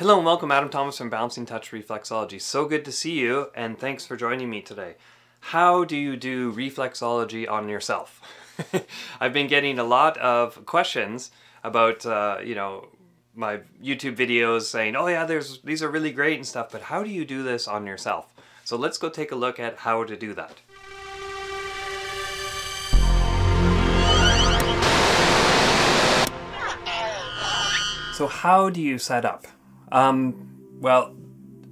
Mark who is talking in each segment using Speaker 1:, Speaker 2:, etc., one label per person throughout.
Speaker 1: Hello and welcome, Adam Thomas from Balancing Touch Reflexology. So good to see you and thanks for joining me today. How do you do reflexology on yourself? I've been getting a lot of questions about, uh, you know, my YouTube videos saying, oh yeah, there's these are really great and stuff, but how do you do this on yourself? So let's go take a look at how to do that. So how do you set up? Um, well,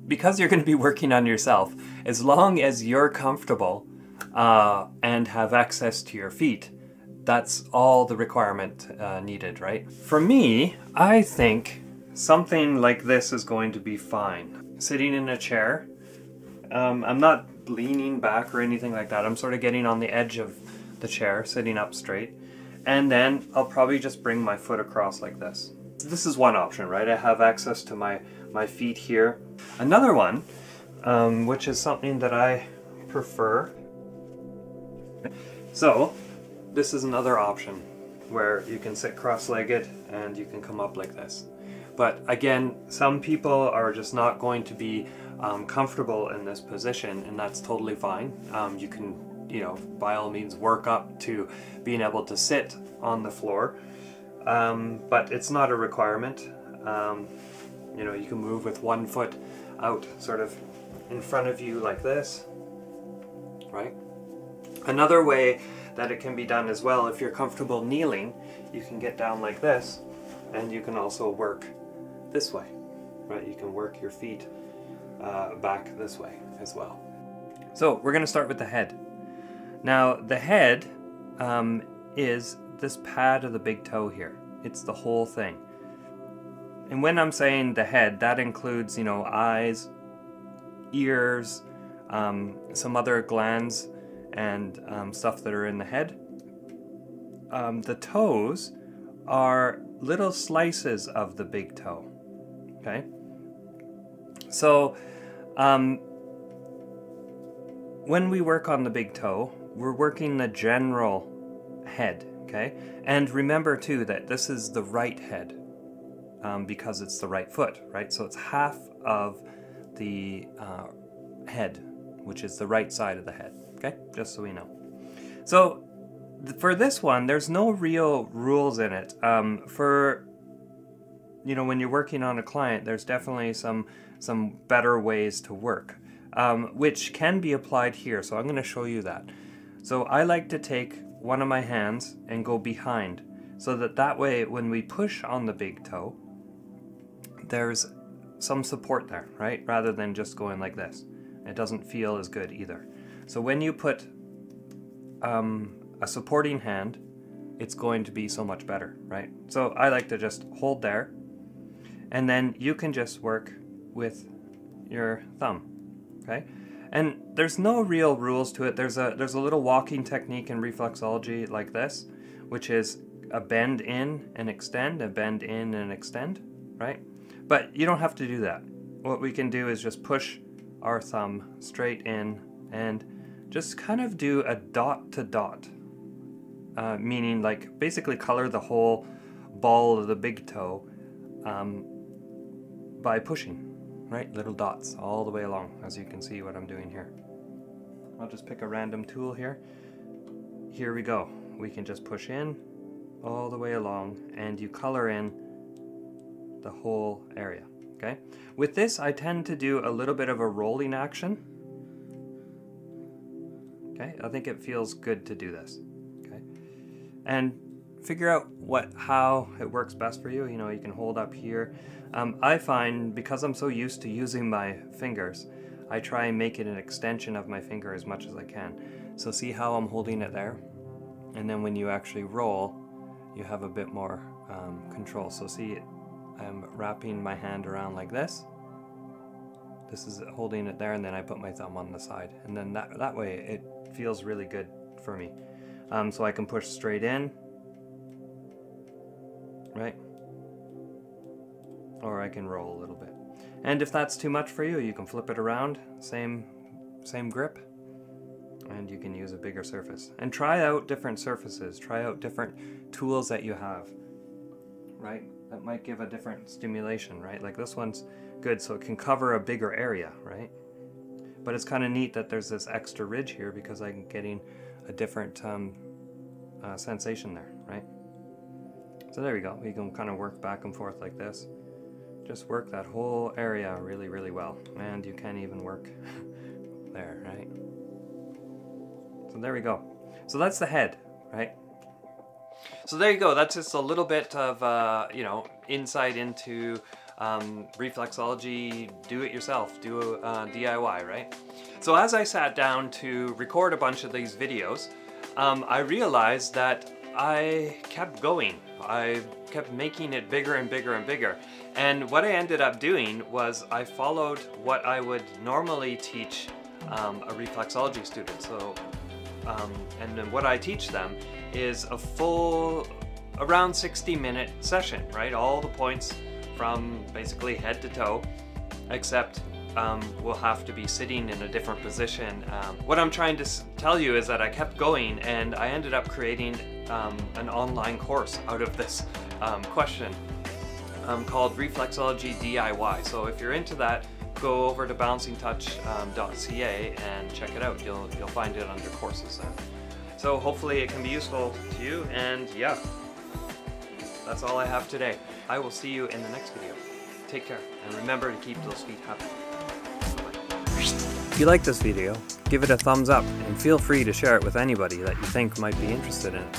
Speaker 1: because you're going to be working on yourself, as long as you're comfortable uh, and have access to your feet, that's all the requirement uh, needed, right? For me, I think something like this is going to be fine. Sitting in a chair, um, I'm not leaning back or anything like that. I'm sort of getting on the edge of the chair, sitting up straight. And then I'll probably just bring my foot across like this. This is one option, right? I have access to my, my feet here. Another one, um, which is something that I prefer. So, this is another option where you can sit cross-legged and you can come up like this. But again, some people are just not going to be um, comfortable in this position and that's totally fine. Um, you can, you know, by all means work up to being able to sit on the floor um, but it's not a requirement. Um, you know, you can move with one foot out sort of in front of you like this, right? Another way that it can be done as well, if you're comfortable kneeling, you can get down like this and you can also work this way, right? You can work your feet uh, back this way as well. So we're going to start with the head. Now the head um, is this pad of the big toe here. It's the whole thing. And when I'm saying the head, that includes, you know, eyes, ears, um, some other glands and um, stuff that are in the head. Um, the toes are little slices of the big toe. Okay? So, um, when we work on the big toe, we're working the general head okay? And remember too that this is the right head um, because it's the right foot, right? So it's half of the uh, head, which is the right side of the head, okay? Just so we know. So for this one, there's no real rules in it. Um, for you know, when you're working on a client, there's definitely some some better ways to work, um, which can be applied here. So I'm going to show you that. So I like to take one of my hands and go behind so that that way when we push on the big toe there's some support there right? Rather than just going like this. It doesn't feel as good either. So when you put um, a supporting hand it's going to be so much better right? So I like to just hold there and then you can just work with your thumb okay and there's no real rules to it. There's a there's a little walking technique in reflexology like this, which is a bend in and extend, a bend in and extend, right? But you don't have to do that. What we can do is just push our thumb straight in and just kind of do a dot to dot, uh, meaning like basically color the whole ball of the big toe um, by pushing right? Little dots all the way along, as you can see what I'm doing here. I'll just pick a random tool here. Here we go. We can just push in all the way along and you color in the whole area, okay? With this, I tend to do a little bit of a rolling action. Okay, I think it feels good to do this, okay? And figure out what how it works best for you. You know, you can hold up here. Um, I find because I'm so used to using my fingers, I try and make it an extension of my finger as much as I can. So see how I'm holding it there? And then when you actually roll, you have a bit more um, control. So see, I'm wrapping my hand around like this. This is holding it there and then I put my thumb on the side. And then that, that way it feels really good for me. Um, so I can push straight in right? Or I can roll a little bit. And if that's too much for you, you can flip it around, same, same grip, and you can use a bigger surface. And try out different surfaces, try out different tools that you have, right? that might give a different stimulation, right? Like this one's good, so it can cover a bigger area, right? But it's kind of neat that there's this extra ridge here because I'm getting a different um, uh, sensation there, right? So there we go. We can kind of work back and forth like this. Just work that whole area really, really well. And you can even work there, right? So there we go. So that's the head, right? So there you go. That's just a little bit of, uh, you know, insight into um, reflexology, do it yourself, do a uh, DIY, right? So as I sat down to record a bunch of these videos, um, I realized that I kept going. I kept making it bigger and bigger and bigger. And what I ended up doing was I followed what I would normally teach um, a reflexology student. So, um, and then what I teach them is a full, around 60 minute session, right? All the points from basically head to toe, except um, will have to be sitting in a different position. Um, what I'm trying to tell you is that I kept going and I ended up creating um, an online course out of this um, question um, called Reflexology DIY. So if you're into that, go over to balancingtouch.ca and check it out. You'll, you'll find it under courses there. So hopefully it can be useful to you and yeah, that's all I have today. I will see you in the next video. Take care and remember to keep those feet happy. If you like this video, give it a thumbs up and feel free to share it with anybody that you think might be interested in it.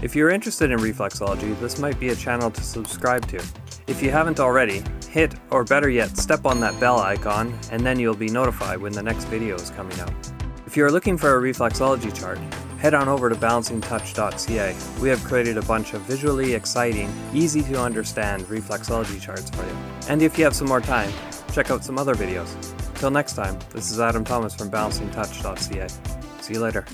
Speaker 1: If you're interested in reflexology, this might be a channel to subscribe to. If you haven't already, hit or better yet step on that bell icon and then you'll be notified when the next video is coming out. If you are looking for a reflexology chart, head on over to balancingtouch.ca. We have created a bunch of visually exciting, easy to understand reflexology charts for you. And if you have some more time, check out some other videos. Till next time, this is Adam Thomas from balancingtouch.ca. See you later.